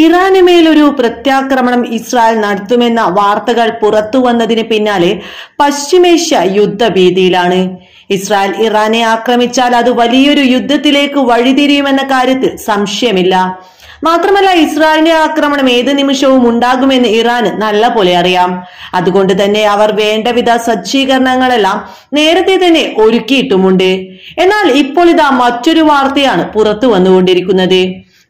ഇറാന് മേലൊരു പ്രത്യാക്രമണം ഇസ്രായേൽ നടത്തുമെന്ന വാർത്തകൾ പുറത്തു വന്നതിന് പിന്നാലെ പശ്ചിമേഷ്യ യുദ്ധഭീതിയിലാണ്. ഇസ്രായേൽ ഇറാനെ ആക്രമിച്ചാൽ അത് വലിയൊരു യുദ്ധത്തിലേക്ക് വഴിതിരിയുമെന്ന കാര്യത്തിൽ സംശയമില്ല. മാത്രമല്ല ഇസ്രായേലിന്റെ ആക്രമണം ഏത് നിമിഷവും ഉണ്ടാകുമെന്ന് ഇറാന് നല്ല പോലെ അറിയാം. അതുകൊണ്ട് തന്നെ അവർ വേണ്ടവിധ സജ്ജീകരണങ്ങളെല്ലാം നേരത്തെ തന്നെ ഒരുക്കിയിട്ടുമുണ്ട്. എന്നാൽ ഇപ്പോൾ ഇതാ മറ്റൊരു വാർത്തയാണ് പുറത്തു വന്നുകൊണ്ടിരിക്കുന്നത്.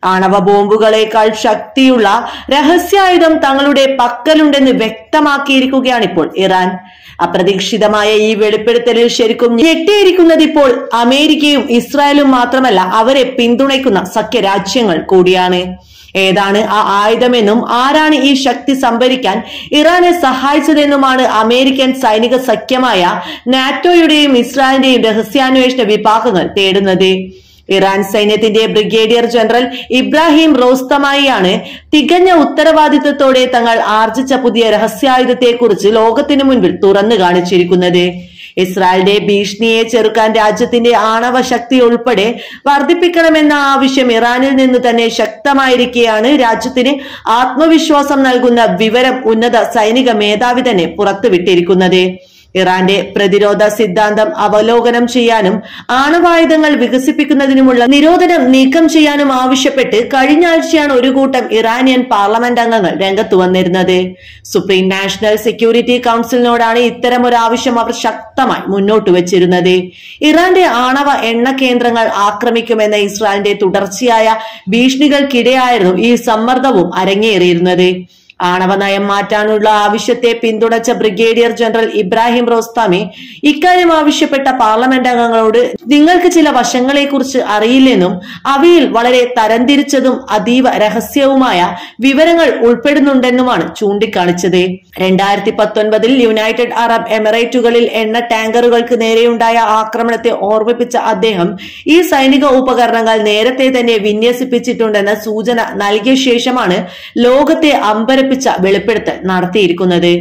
ആണവ ബോംബുകളേക്കാൾ ശക്തിയുള്ള രഹസ്യായുധം തങ്ങളുടെ പക്കലുണ്ടെന്ന് വ്യക്തമാക്കിയിരിക്കുകയാണ് ഇപ്പോൾ ഇറാൻ. അപ്രതീക്ഷിതമായ ഈ വെളിപ്പെടുത്തലിൽ ശരിക്കും ഞെട്ടിയിരിക്കുന്നത് ഇപ്പോൾ അമേരിക്കയും ഇസ്രായേലും മാത്രമല്ല അവരെ പിന്തുണയ്ക്കുന്ന സഖ്യ രാജ്യങ്ങൾ കൂടിയാണ്. ഏതാണ് ആ ആയുധമെന്നും ആരാണ് ഈ ശക്തി സംഭരിക്കാൻ ഇറാനെ സഹായിച്ചതെന്നുമാണ് അമേരിക്കൻ സൈനിക സഖ്യമായ നാറ്റോയുടെയും ഇസ്രായേലിന്റെയും രഹസ്യാന്വേഷണ വിഭാഗങ്ങൾ തേടുന്നത്. ഇറാൻ സൈന്യത്തിന്റെ ബ്രിഗേഡിയർ ജനറൽ ഇബ്രാഹിം റോസ്തമായിയാണ് തികഞ്ഞ ഉത്തരവാദിത്തത്തോടെ തങ്ങൾ ആർജിച്ച പുതിയ രഹസ്യായുധത്തെക്കുറിച്ച് ലോകത്തിനു മുൻപിൽ തുറന്നു കാണിച്ചിരിക്കുന്നത്. ഇസ്രായേലിന്റെ ഭീഷണിയെ ചെറുക്കാൻ രാജ്യത്തിന്റെ ആണവ ശക്തി ഉൾപ്പെടെ വർദ്ധിപ്പിക്കണമെന്ന ആവശ്യം ഇറാനിൽ നിന്ന് തന്നെ ശക്തമായിരിക്കെയാണ് രാജ്യത്തിന് ആത്മവിശ്വാസം നൽകുന്ന വിവരം ഉന്നത സൈനിക മേധാവി തന്നെ പുറത്തുവിട്ടിരിക്കുന്നത്. ഇറാന്റെ പ്രതിരോധ സിദ്ധാന്തം അവലോകനം ചെയ്യാനും ആണവായുധങ്ങൾ വികസിപ്പിക്കുന്നതിനുമുള്ള നിരോധനം നീക്കം ചെയ്യാനും ആവശ്യപ്പെട്ട് കഴിഞ്ഞ ആഴ്ചയാണ് ഒരു കൂട്ടം ഇറാനിയൻ പാർലമെന്റ് അംഗങ്ങൾ രംഗത്ത് വന്നിരുന്നത്. സുപ്രീം നാഷണൽ സെക്യൂരിറ്റി കൗൺസിലിനോടാണ് ഒരു ആവശ്യം അവർ ശക്തമായി മുന്നോട്ട് വെച്ചിരുന്നത്. ഇറാന്റെ ആണവ എണ്ണ കേന്ദ്രങ്ങൾ ആക്രമിക്കുമെന്ന ഇസ്രായേലിന്റെ തുടർച്ചയായ ഭീഷണികൾക്കിടെയായിരുന്നു ഈ സമ്മർദ്ദവും അരങ്ങേറിയിരുന്നത്. ആണവ നയം മാറ്റാനുള്ള ആവശ്യത്തെ പിന്തുണച്ച ബ്രിഗേഡിയർ ജനറൽ ഇബ്രാഹിം റോസ്താമി ഇക്കാര്യം ആവശ്യപ്പെട്ട പാർലമെന്റ് അംഗങ്ങളോട് നിങ്ങൾക്ക് ചില വശങ്ങളെക്കുറിച്ച് അറിയില്ലെന്നും അവയിൽ വളരെ തരംതിരിച്ചതും അതീവ രഹസ്യവുമായ വിവരങ്ങൾ ഉൾപ്പെടുന്നുണ്ടെന്നുമാണ് ചൂണ്ടിക്കാണിച്ചത്. രണ്ടായിരത്തി പത്തൊൻപതിൽ യുണൈറ്റഡ് അറബ് എമിറേറ്റുകളിൽ എണ്ണ ടാങ്കറുകൾക്ക് നേരെയുണ്ടായ ആക്രമണത്തെ ഓർമ്മിപ്പിച്ച അദ്ദേഹം ഈ സൈനിക ഉപകരണങ്ങൾ നേരത്തെ തന്നെ വിന്യസിപ്പിച്ചിട്ടുണ്ടെന്ന സൂചന നൽകിയ ശേഷമാണ് ലോകത്തെ അമ്പരപ്പിച്ച വെളിപ്പെടുത്തൽ നടത്തിയിരിക്കുന്നത്.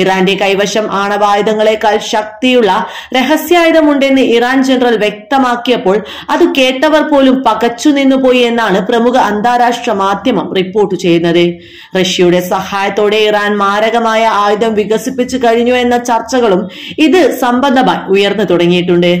ഇറാന്റെ കൈവശം ആണവായുധങ്ങളെക്കാൾ ശക്തിയുള്ള രഹസ്യായുധമുണ്ടെന്ന് ഇറാൻ ജനറൽ വ്യക്തമാക്കിയപ്പോൾ അത് കേട്ടവർ പോലും പകച്ചു നിന്നുപോയി എന്നാണ് പ്രമുഖ അന്താരാഷ്ട്ര മാധ്യമം റിപ്പോർട്ട് ചെയ്യുന്നത്. റഷ്യയുടെ സഹായത്തോടെ ഇറാൻ മാരകമായ ആയുധം വികസിപ്പിച്ചു കഴിഞ്ഞു എന്ന ചർച്ചകളും ഇത് സംബന്ധമായി ഉയർന്നു തുടങ്ങിയിട്ടുണ്ട്.